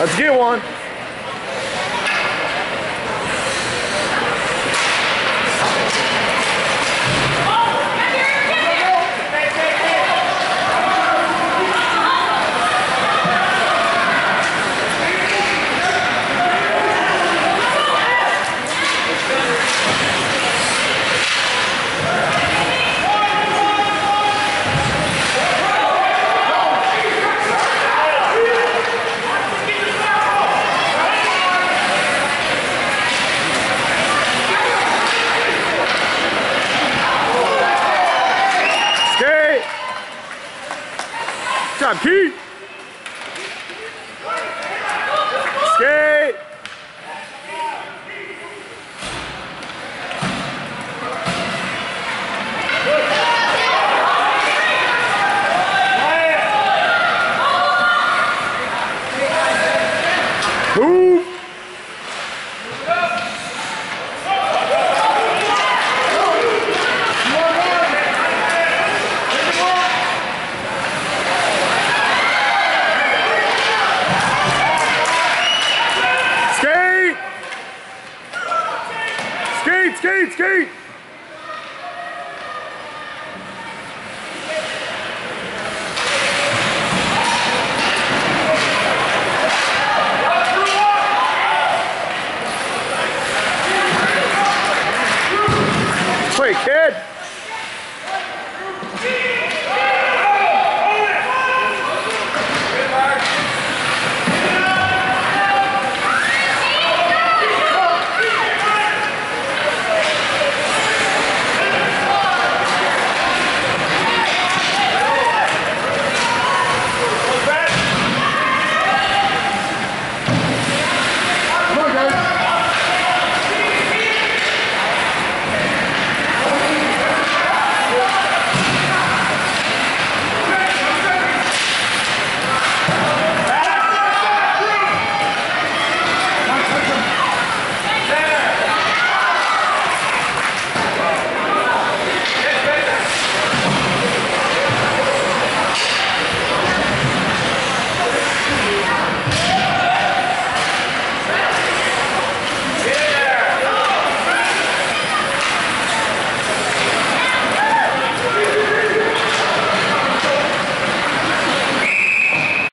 Let's get one. Skate. Good job, Keith. Skate. Move. skate, skate! Wait, kid!